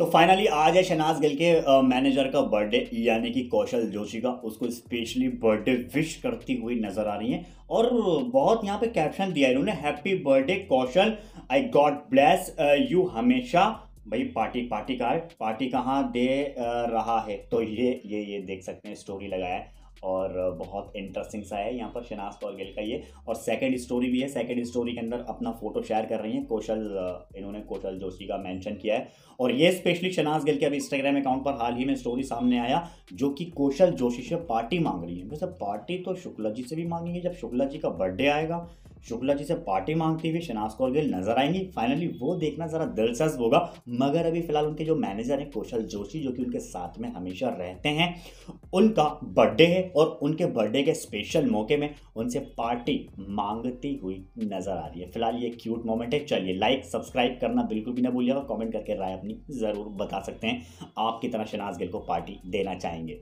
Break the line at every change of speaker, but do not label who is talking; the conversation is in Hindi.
तो फाइनली आज है शनाज गिल के मैनेजर का बर्थडे यानी कि कौशल जोशी का। उसको स्पेशली बर्थडे विश करती हुई नज़र आ रही है। और बहुत यहाँ पे कैप्शन दिया इन्होंने happy birthday Kaushal. I God bless you हमेशा। भाई पार्टी पार्टी कार्ड पार्टी कहाँ दे रहा है? तो ये ये ये देख सकते हैं स्टोरी लगाया है। और बहुत इंटरेस्टिंग सा है यहाँ पर शनाज कौर गिल का ये। और सेकंड स्टोरी भी है। सेकंड स्टोरी के अंदर अपना फ़ोटो शेयर कर रही हैं। कौशल इन्होंने कौशल जोशी का मेंशन किया है। और ये स्पेशली शनाज गिल के अभी इंस्टाग्राम अकाउंट पर हाल ही में स्टोरी सामने आया, जो कि कौशल जोशी से पार्टी मांग रही है। वैसे पार्टी तो शुक्ला जी से भी मांगेंगे जब शुक्ला जी का बर्थडे आएगा, शुक्ला जी से पार्टी मांगती हुई शनाज कौर गिल नज़र आएँगी। फाइनली वो देखना ज़रा दिलचस्प होगा। मगर अभी फ़िलहाल उनके जो मैनेजर हैं, कौशल जोशी, जो कि उनके साथ में हमेशा रहते हैं। उनका बर्थडे है और उनके बर्थडे के स्पेशल मौके में उनसे पार्टी मांगती हुई नज़र आ रही है। फ़िलहाल ये क्यूट मोमेंट है। चलिए लाइक सब्सक्राइब करना बिल्कुल भी ना भूलिएगा कमेंट करके राय अपनी ज़रूर बता सकते हैं। आप कितना शनाज गिल को पार्टी देना चाहेंगे?